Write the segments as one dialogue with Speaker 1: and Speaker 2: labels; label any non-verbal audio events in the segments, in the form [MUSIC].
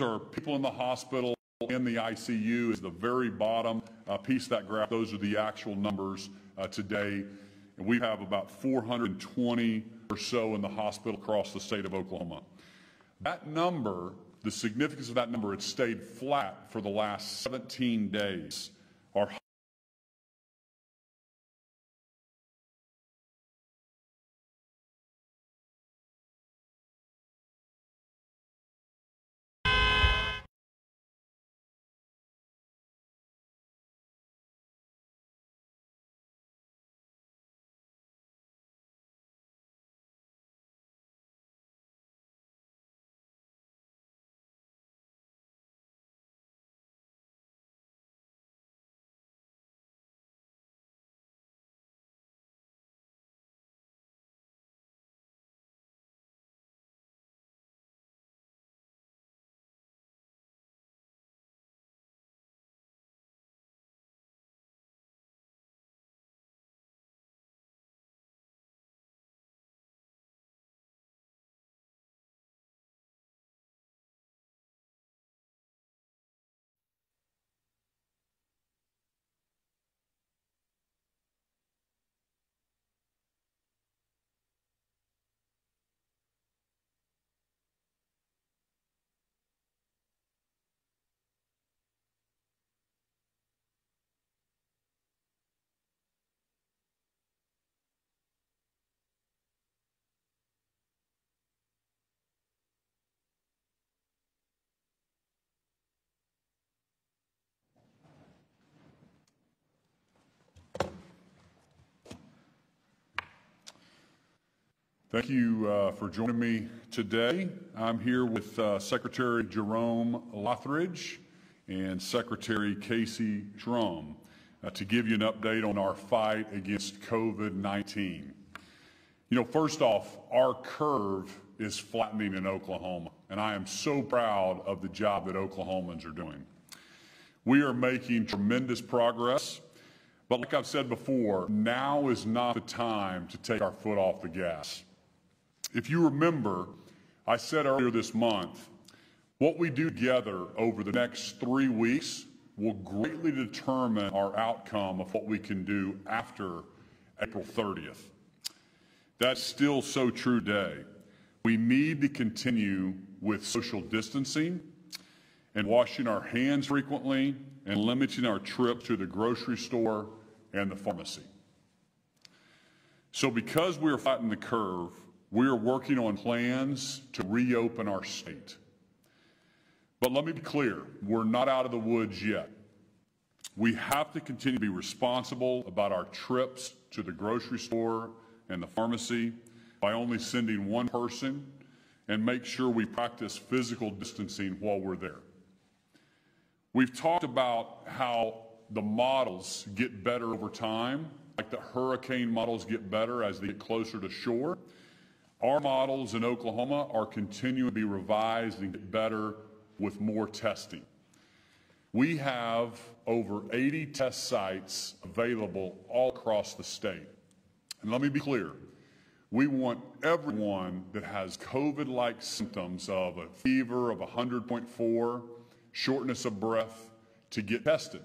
Speaker 1: are people in the hospital in the ICU is the very bottom uh, piece of that graph. Those are the actual numbers uh, today. And we have about 420 or so in the hospital across the state of Oklahoma. That number, the significance of that number, it stayed flat for the last 17 days. Thank you uh, for joining me today. I'm here with uh, Secretary Jerome Loughridge and Secretary Kayse Shrum uh, to give you an update on our fight against COVID-19. You know, first off, our curve is flattening in Oklahoma, and I am so proud of the job that Oklahomans are doing. We are making tremendous progress, but like I've said before, now is not the time to take our foot off the gas. If you remember, I said earlier this month, what we do together over the next three weeks will greatly determine our outcome of what we can do after April 30th. That's still so true today. We need to continue with social distancing and washing our hands frequently and limiting our trips to the grocery store and the pharmacy. So because we are flattening the curve, we are working on plans to reopen our state. But let me be clear, we're not out of the woods yet. We have to continue to be responsible about our trips to the grocery store and the pharmacy by only sending one person and make sure we practice physical distancing while we're there. We've talked about how the models get better over time, like the hurricane models get better as they get closer to shore. Our models in Oklahoma are continuing to be revised and get better with more testing. We have over 80 test sites available all across the state. And let me be clear, we want everyone that has COVID-like symptoms of a fever of 100.4, shortness of breath, to get tested.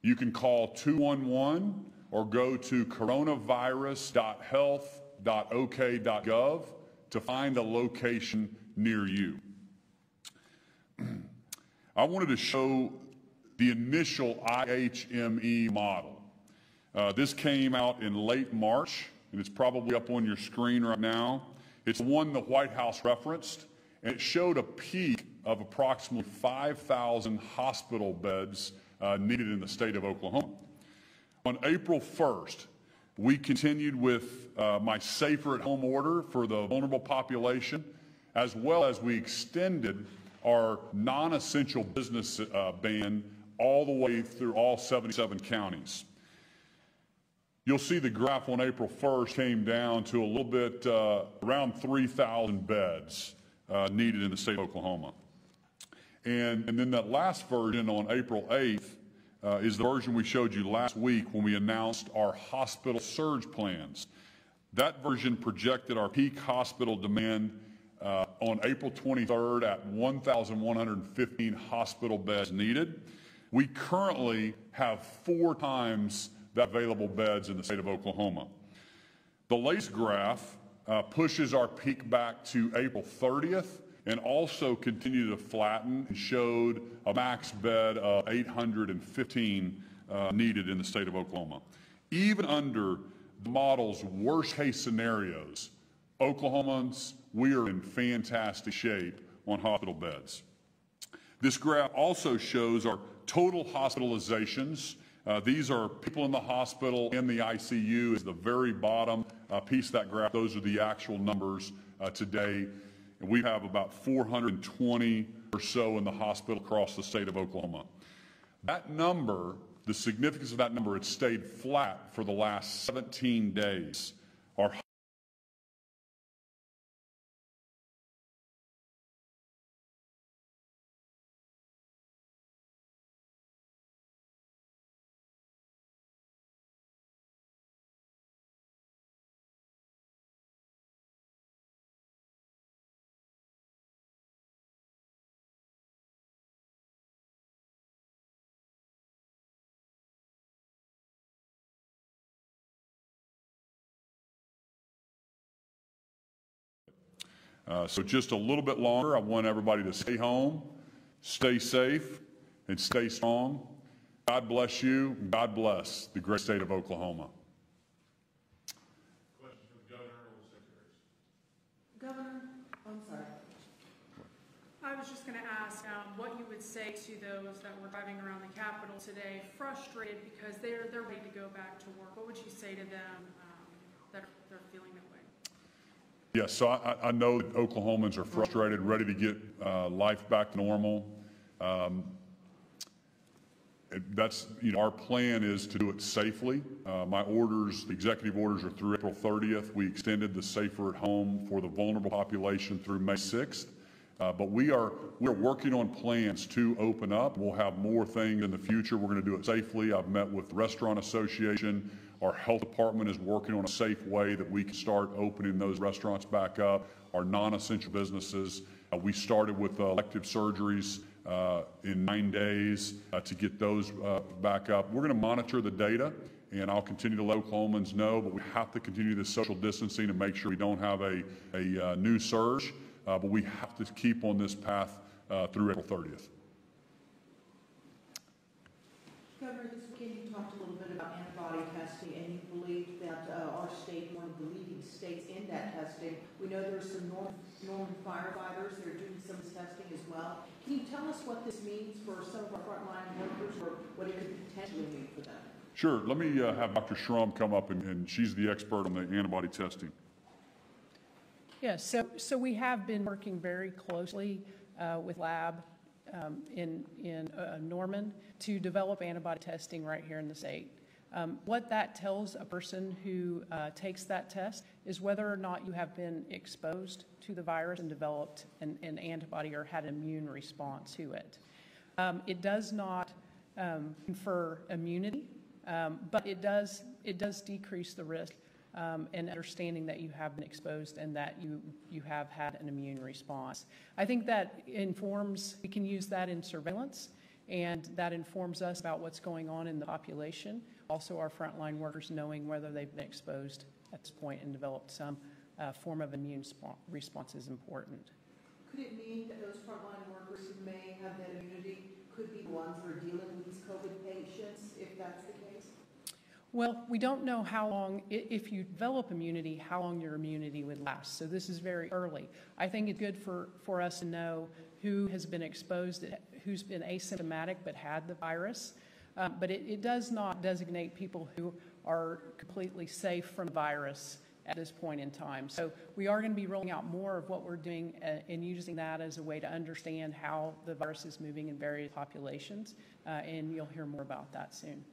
Speaker 1: You can call 211 or go to coronavirus.health www.ok.gov to find a location near you. [CLEARS THROAT] I wanted to show the initial IHME model. Uh, this came out in late March, and it's probably up on your screen right now. It's the one the White House referenced, and it showed a peak of approximately 5,000 hospital beds uh, needed in the state of Oklahoma. On April 1st, we continued with uh, my safer at home order for the vulnerable population, as well as we extended our non-essential business uh, ban all the way through all 77 counties. You'll see the graph on April 1st came down to a little bit uh, around 3,000 beds uh, needed in the state of Oklahoma. And, and then that last version on April 8th uh, is the version we showed you last week when we announced our hospital surge plans. That version projected our peak hospital demand uh, on April 23rd at 1,115 hospital beds needed. We currently have four times the available beds in the state of Oklahoma. The latest graph uh, pushes our peak back to April 30th and also continued to flatten and showed a max bed of 815 uh, needed in the state of Oklahoma. Even under the model's worst case scenarios, Oklahomans, we are in fantastic shape on hospital beds. This graph also shows our total hospitalizations. Uh, these are people in the hospital in the ICU is the very bottom uh, piece of that graph. Those are the actual numbers uh, today. We have about 420 or so in the hospital across the state of Oklahoma. That number, the significance of that number, it stayed flat for the last 17 days. Our Uh, so just a little bit longer. I want everybody to stay home, stay safe, and stay strong. God bless you. God bless the great state of Oklahoma.
Speaker 2: Governor,
Speaker 3: I'm sorry.
Speaker 4: I was just going to ask um, what you would say to those that were driving around the Capitol today, frustrated because they're they're ready to go back to work. What would you say to them um, that are, they're feeling that way?
Speaker 1: Yes, so I, I know that Oklahomans are frustrated, ready to get uh, life back to normal. Um, That's, you know, our plan is to do it safely. Uh, My orders, the executive orders are through April 30th. We extended the Safer at Home for the vulnerable population through May 6th. Uh, But we are, we're working on plans to open up. We'll have more things in the future. We're going to do it safely. I've met with the Restaurant Association. Our health department is working on a safe way that we can start opening those restaurants back up, our non-essential businesses. Uh, We started with uh, elective surgeries uh, in nine days uh, to get those uh, back up. We're going to monitor the data, and I'll continue to let Oklahomans know, but we have to continue this social distancing and make sure we don't have a, a new surge. But we have to keep on this path through April 30th.
Speaker 3: Governor, this weekend you talked a little bit about antibody testing, and you believed that uh, our state, one of the leading states in that testing. We know there's some Norman, Norman firefighters that are doing some testing as well. Can you tell us what this means for some of our frontline workers, or what it could potentially mean for them?
Speaker 1: Sure, let me uh, have Dr. Shrum come up, and- and she's the expert on the antibody testing.
Speaker 5: Yes, so, so we have been working very closely uh, with lab um, in, in uh, Norman to develop antibody testing right here in the state. Um, What that tells a person who uh, takes that test is whether or not you have been exposed to the virus and developed an, an antibody or had an immune response to it. Um, It does not um, confer immunity, um, but it does, it does decrease the risk um, and understanding that you have been exposed and that you, you have had an immune response. I think that informs, we can use that in surveillance, and that informs us about what's going on in the population. Also, our frontline workers knowing whether they've been exposed at this point and developed some uh, form of immune spo- response is important.
Speaker 3: Could it mean that those frontline workers who may have that immunity could be the ones who are dealing with these COVID patients, if that's the case?
Speaker 5: Well, we don't know how long, if you develop immunity, how long your immunity would last. So this is very early. I think it's good for, for us to know who has been exposed, who's been asymptomatic but had the virus. Uh, but it, it does not designate people who are completely safe from the virus at this point in time. So we are going to be rolling out more of what we're doing uh, and using that as a way to understand how the virus is moving in various populations. Uh, and you'll hear more about that soon.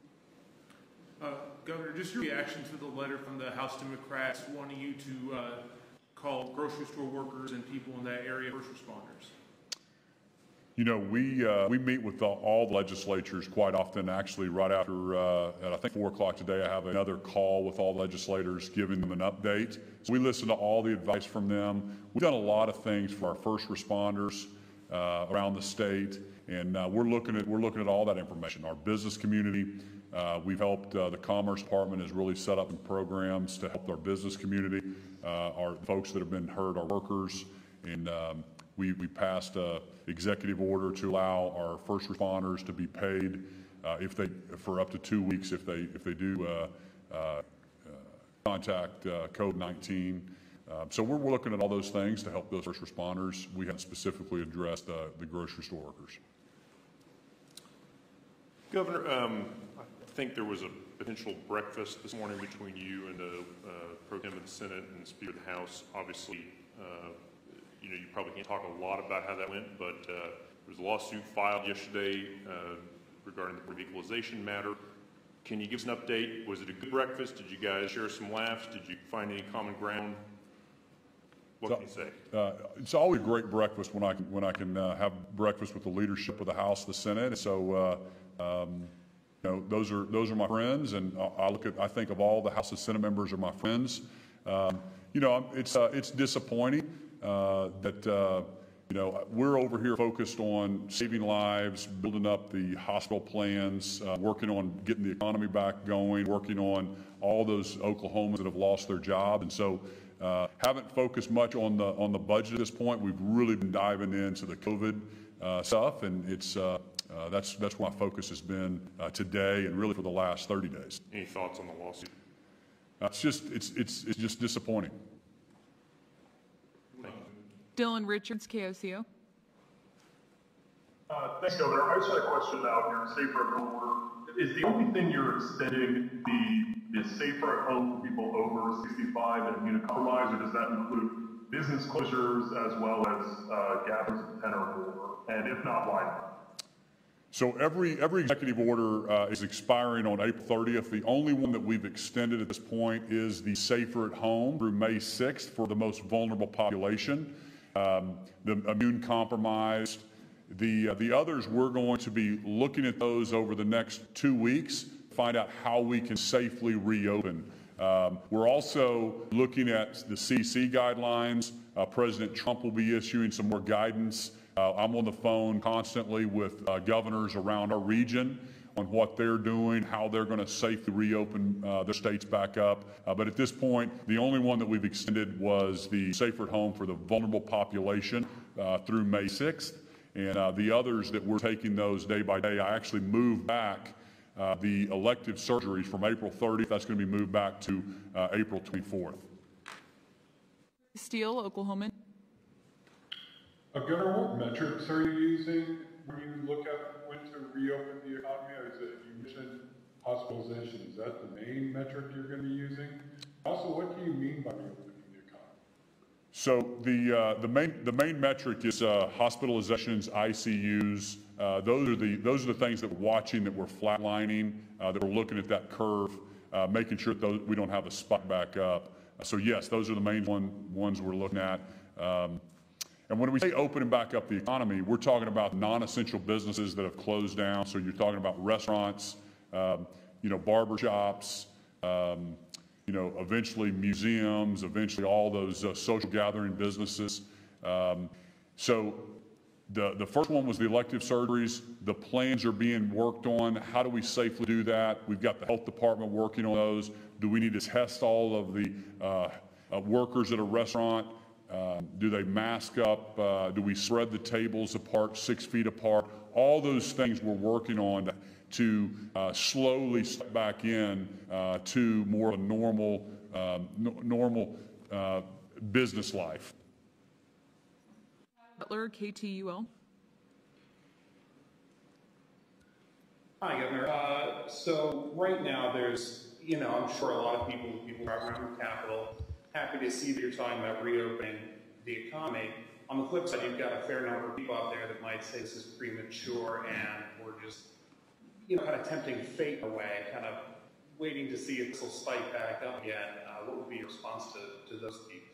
Speaker 2: Uh, Governor, just your reaction to the letter from the House Democrats wanting you to uh, call grocery store workers and people in that area first responders.
Speaker 1: You know, we, uh, we meet with all the legislatures quite often, actually, right after, uh, at I think 4 o'clock today, I have another call with all legislators giving them an update. So we listen to all the advice from them. We've done a lot of things for our first responders uh, around the state, and uh, we're looking at we're looking at all that information. Our business community, uh, we've helped uh, the Commerce Department has really set up some programs to help our business community, our folks that have been hurt, our workers, and um, we, we passed a executive order to allow our first responders to be paid uh, if they for up to two weeks if they if they do uh, uh, contact uh, COVID-19. Um, so we're, we're looking at all those things to help those first responders. We haven't specifically addressed uh, the grocery store workers.
Speaker 6: Governor, um, I think there was a potential breakfast this morning between you and the uh, Pro Tem of the Senate and the Speaker of the House. Obviously, uh, you know, you probably can't talk a lot about how that went, but uh, there was a lawsuit filed yesterday uh, regarding the equalization matter. Can you give us an update? Was it a good breakfast? Did you guys share some laughs? Did you find any common ground? What can you say?
Speaker 1: Uh, it's always a great breakfast when I can, when I can uh, have breakfast with the leadership of the House, the Senate. So, uh, um, you know, those are those are my friends, and I look at I think of all the House and Senate members are my friends. Um, you know, it's uh, it's disappointing that uh, you know we're over here focused on saving lives, building up the hospital plans, working on getting the economy back going, working on all those Oklahomans that have lost their job, and so. Uh, haven't focused much on the on the budget at this point. We've really been diving into the COVID uh, stuff, and it's uh, uh that's that's where my focus has been uh, today and really for the last 30 days.
Speaker 6: Any thoughts on the lawsuit?
Speaker 1: Uh, it's just it's it's it's just disappointing.
Speaker 7: Dylan Richards, KOCO.
Speaker 8: thanks, Governor. I just had a question about your safer at home order. Is the only thing you're extending the is safer at home for people over 65 and immunocompromised, or does that include business closures as well as uh, gatherings of 10 or more? And if not, why
Speaker 1: So every, every executive order uh, is expiring on April 30th. The only one that we've extended at this point is the Safer at Home through May 6th for the most vulnerable population, um, the immune compromised. The, uh, the others, we're going to be looking at those over the next two weeks find out how we can safely reopen. Um, we're also looking at the CDC guidelines. Uh, President Trump will be issuing some more guidance. Uh, I'm on the phone constantly with uh, governors around our region on what they're doing, how they're going to safely reopen uh, their states back up. Uh, but at this point, the only one that we've extended was the Safer at Home for the vulnerable population uh, through May 6th. And the others that we're taking those day by day, I actually moved back uh, the elective surgeries from April 30th. That's going to be moved back to uh, April 24th.
Speaker 7: Steele, Oklahoma.
Speaker 9: Uh, Governor, what metrics are you using when you look at when to reopen the economy? Is it, you mentioned hospitalization. Is that the main metric you're going to be using? Also, what do you mean by reopening the economy?
Speaker 1: So the, uh, the, main, the main metric is uh, hospitalizations, ICUs, uh, those are the those are the things that we're watching, that we're flatlining, uh, that we're looking at that curve, uh, making sure that those, we don't have a spike back up. so yes, those are the main one, ones we're looking at. Um, and when we say opening back up the economy, we're talking about non-essential businesses that have closed down. So you're talking about restaurants, um, you know, barber shops, um, you know, eventually museums, eventually all those uh, social gathering businesses. Um, so the, the first one was the elective surgeries. The plans are being worked on. How do we safely do that? We've got the health department working on those. Do we need to test all of the uh, uh, workers at a restaurant? Uh, do they mask up? Uh, do we spread the tables apart, six feet apart? All those things we're working on to, to uh, slowly step back in uh, to more of a normal, um, normal business life.
Speaker 7: Butler, KTUL.
Speaker 10: Hi, Governor. Uh, so right now, there's, you know, I'm sure a lot of people, people around the Capitol, happy to see that you're talking about reopening the economy. On the flip side, you've got a fair number of people out there that might say this is premature and we're just, you know, kind of tempting fate away, kind of waiting to see if this will spike back up again. Uh, what would be your response to, to those people?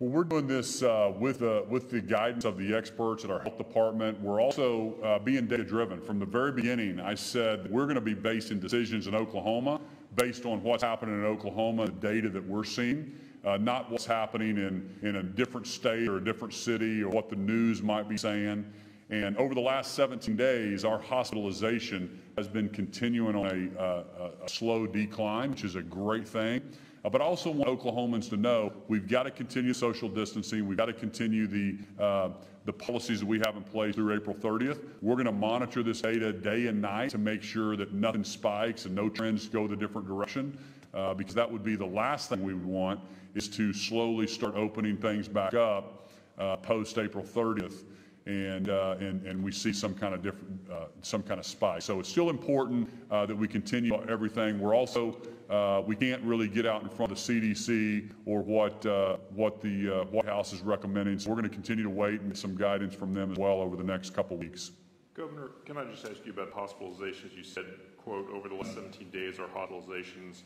Speaker 1: Well, we're doing this uh, with, uh, with the guidance of the experts at our health department. We're also uh, being data driven. From the very beginning, I said we're going to be basing decisions in Oklahoma based on what's happening in Oklahoma, the data that we're seeing, uh, not what's happening in, in a different state or a different city or what the news might be saying. And over the last 17 days, our hospitalization has been continuing on a, uh, a slow decline, which is a great thing. Uh, but I also want Oklahomans to know we've got to continue social distancing. We've got to continue the, uh, the policies that we have in place through April 30th. We're going to monitor this data day and night to make sure that nothing spikes and no trends go the different direction. Uh, because that would be the last thing we would want is to slowly start opening things back up uh, post April 30th and, uh, and, and we see some kind of different, uh, some kind of spike. So it's still important uh, that we continue everything. We're also, uh, we can't really get out in front of the CDC or what, uh, what the uh, White House is recommending. So we're going to continue to wait and get some guidance from them as well over the next couple weeks.
Speaker 6: Governor, can I just ask you about hospitalizations? You said, quote, over the last 17 days, our hospitalizations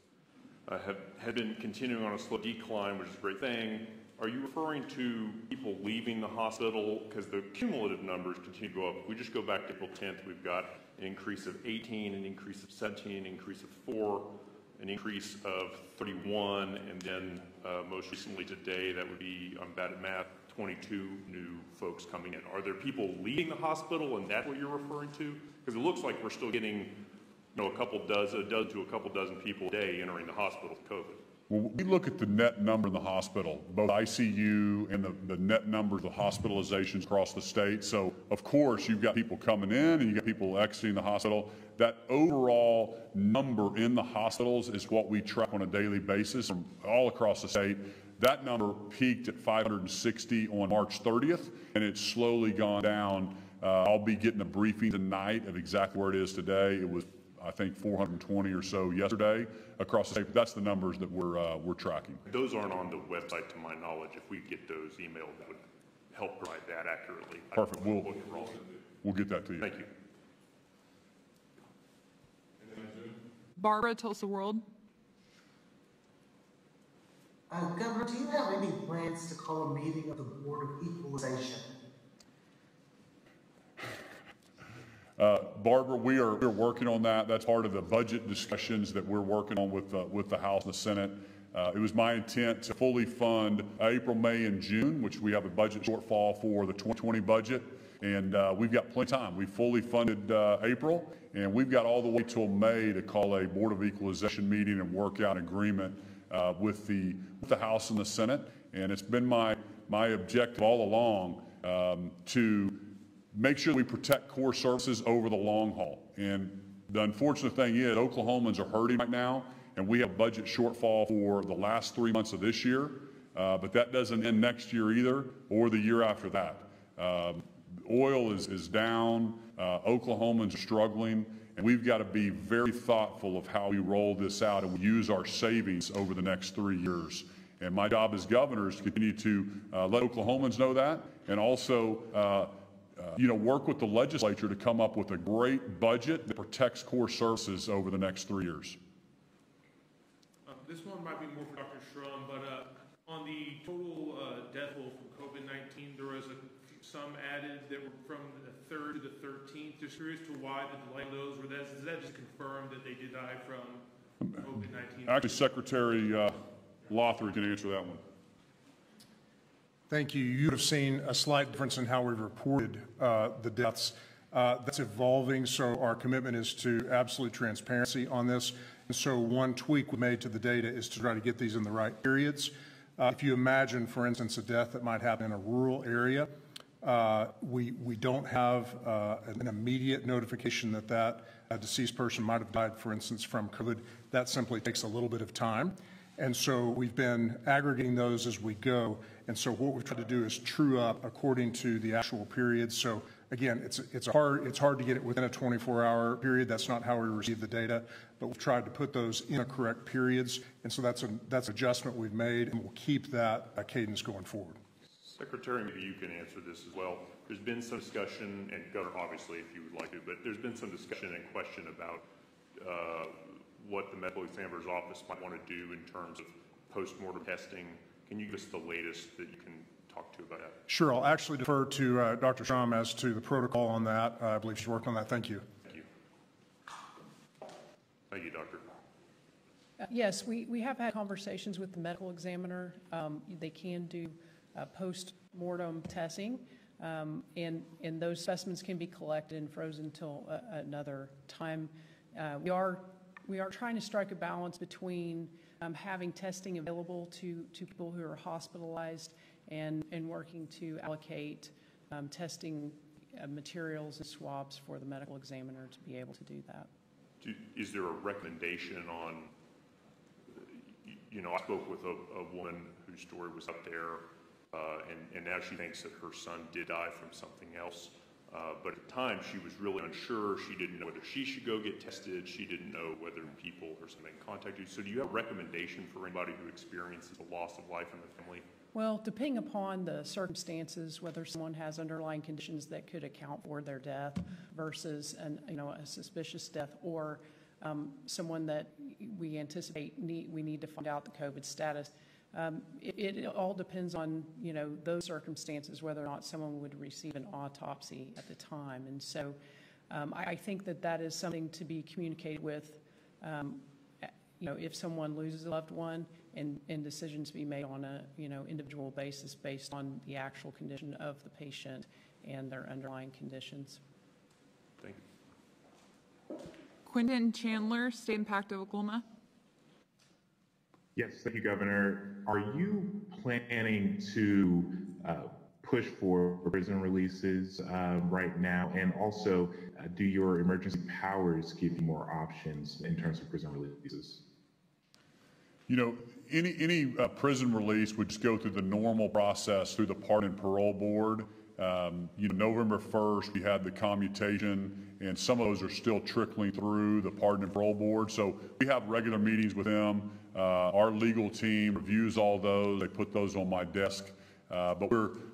Speaker 6: have, have been continuing on a slow decline, which is a great thing. Are you referring to people leaving the hospital? Because the cumulative numbers continue to go up. If we just go back to April 10th, we've got an increase of 18, an increase of 17, an increase of 4, an increase of 31, and then uh, most recently today, that would be, I'm bad at math, 22 new folks coming in. Are there people leaving the hospital, and that's what you're referring to? Because it looks like we're still getting, you know, a couple dozen, a dozen to a couple dozen people a day entering the hospital with COVID.
Speaker 1: We look at the net number in the hospital, both ICU and the, the net numbers of hospitalizations across the state. So, of course, you've got people coming in and you've got people exiting the hospital. That overall number in the hospitals is what we track on a daily basis from all across the state. That number peaked at 560 on March 30th, and it's slowly gone down. Uh, I'll be getting a briefing tonight of exactly where it is today. It was I think 420 or so yesterday across the state. That's the numbers that we're, uh, we're tracking.
Speaker 6: Those aren't on the website to my knowledge. If we get those emailed, that would help provide that accurately.
Speaker 1: Perfect. We'll, we'll get that to you.
Speaker 6: Thank you.
Speaker 7: Barbara, Tulsa World.
Speaker 11: Uh, Governor, do you have any plans to call a meeting of the Board of Equalization?
Speaker 1: Uh, Barbara, we are we're working on that. That's part of the budget discussions that we're working on with uh, with the House and the Senate. Uh, it was my intent to fully fund April, May, and June, which we have a budget shortfall for the 2020 budget, and uh, we've got plenty of time. We fully funded uh, April, and we've got all the way till May to call a Board of Equalization meeting and work out an agreement uh, with the with the House and the Senate. And it's been my my objective all along um, to make sure we protect core services over the long haul. And the unfortunate thing is, Oklahomans are hurting right now, and we have a budget shortfall for the last three months of this year. Uh, but that doesn't end next year either, or the year after that. Um, oil is, is down, uh, Oklahomans are struggling, and we've got to be very thoughtful of how we roll this out and we use our savings over the next three years. And my job as governor is to continue to uh, let Oklahomans know that and also uh, you know, work with the legislature to come up with a great budget that protects core services over the next three years.
Speaker 2: Uh, this one might be more for Dr. Shrum, but uh, on the total uh, death toll from COVID-19, there was a, some added that were from the 3rd to the 13th. Just curious to why the delay of those. Were that, does that just confirm that they did die from COVID-19?
Speaker 1: Actually, Secretary uh, Loughridge can answer that one.
Speaker 12: Thank you. You have seen a slight difference in how we've reported uh, the deaths. Uh, that's evolving, so our commitment is to absolute transparency on this. And so one tweak we made to the data is to try to get these in the right periods. Uh, if you imagine, for instance, a death that might happen in a rural area, uh, we, we don't have uh, an immediate notification that that deceased person might have died, for instance, from COVID. That simply takes a little bit of time. And so we've been aggregating those as we go. And so what we've tried to do is true up according to the actual period. So again, it's, it's, hard, it's hard to get it within a 24-hour period. That's not how we receive the data. But we've tried to put those in the correct periods. And so that's, a, that's an adjustment we've made, and we'll keep that uh, cadence going forward.
Speaker 6: Secretary, maybe you can answer this as well. There's been some discussion, and Governor, obviously, if you would like to, but there's been some discussion and question about uh, what the medical examiner's office might want to do in terms of post-mortem testing, Can you give us the latest that you can talk to about that?
Speaker 12: Sure, I'll actually defer to uh, Dr. Shrum as to the protocol on that. Uh, I believe she worked on that. Thank you.
Speaker 6: Thank you. Thank you, Doctor.
Speaker 5: Uh, Yes, we, we have had conversations with the medical examiner. Um, They can do uh, post-mortem testing, um, and, and those specimens can be collected and frozen until uh, another time. Uh, We are, we are trying to strike a balance between um, having testing available to, to people who are hospitalized and, and working to allocate um, testing uh, materials and swabs for the medical examiner to be able to do that.
Speaker 6: Do- Is there a recommendation on, you know, I spoke with a, a woman whose story was up there, uh, and, and now she thinks that her son did die from something else. Uh, But at the time, she was really unsure. She didn't know whether she should go get tested. She didn't know whether people or something contacted you. So do you have a recommendation for anybody who experiences a loss of life in the family?
Speaker 5: Well, depending upon the circumstances, whether someone has underlying conditions that could account for their death versus an, you know, a suspicious death or um, someone that we anticipate need, we need to find out the COVID status. Um, it, it all depends on, you know, those circumstances, whether or not someone would receive an autopsy at the time. And so um, I, I think that that is something to be communicated with um, you know, if someone loses a loved one and, and decisions be made on a, you know, individual basis based on the actual condition of the patient and their underlying conditions.
Speaker 6: Thank you.
Speaker 7: Quinton Chandler, State Impact of Oklahoma.
Speaker 13: Yes, thank you, Governor. Are you planning to uh, push for prison releases uh, right now? And also, uh, do your emergency powers give you more options in terms of prison releases?
Speaker 1: You know, any, any uh, prison release would just go through the normal process through the Pardon and Parole Board. Um, you know, November 1st, we had the commutation, and some of those are still trickling through the Pardon and Parole Board. So we have regular meetings with them. Uh, our legal team reviews all those. They put those on my desk. Uh, but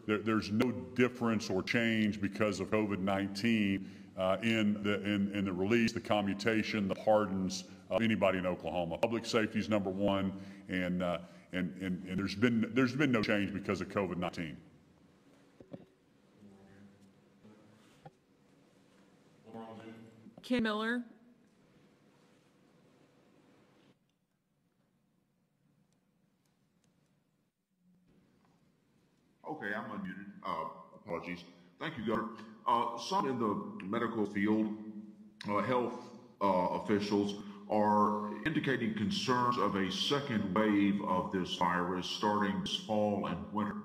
Speaker 1: there, there's no difference or change because of COVID-19 uh, in, the, in, in the release, the commutation, the pardons of anybody in Oklahoma. Public safety is number one, and, uh, and, and, and there's, been, there's been no change because of COVID-19.
Speaker 7: Ken Miller.
Speaker 14: Okay, I'm unmuted. Uh, apologies. Thank you, Governor. Uh, some in the medical field, uh, health uh, officials are indicating concerns of a second wave of this virus starting this fall and winter.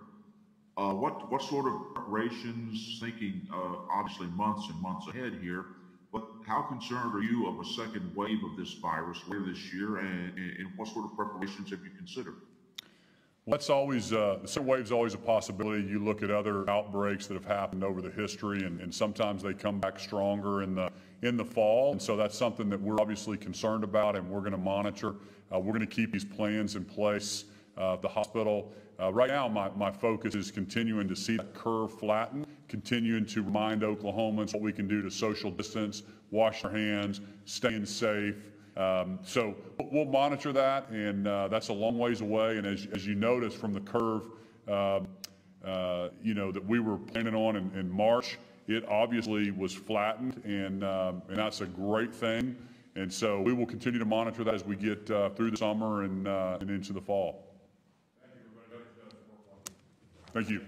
Speaker 14: Uh, what what sort of preparations? Thinking uh, obviously months and months ahead here. But how concerned are you of a second wave of this virus later this year, and, and, what sort of preparations have you considered?
Speaker 1: Well, that's always, uh, the second wave is always a possibility. You look at other outbreaks that have happened over the history, and, and sometimes they come back stronger in the, in the fall. And so that's something that we're obviously concerned about, and we're going to monitor. Uh, we're going to keep these plans in place. Uh, the hospital, uh, right now, my, my focus is continuing to see that curve flatten, continuing to remind Oklahomans what we can do to social distance, wash our hands, staying safe, um, so we'll monitor that, and uh, that's a long ways away. And as, as you notice from the curve, uh, uh, you know, that we were planning on in, in March, it obviously was flattened, and, um, and that's a great thing. And so we will continue to monitor that as we get uh, through the summer and, uh, and into the fall. Thank you.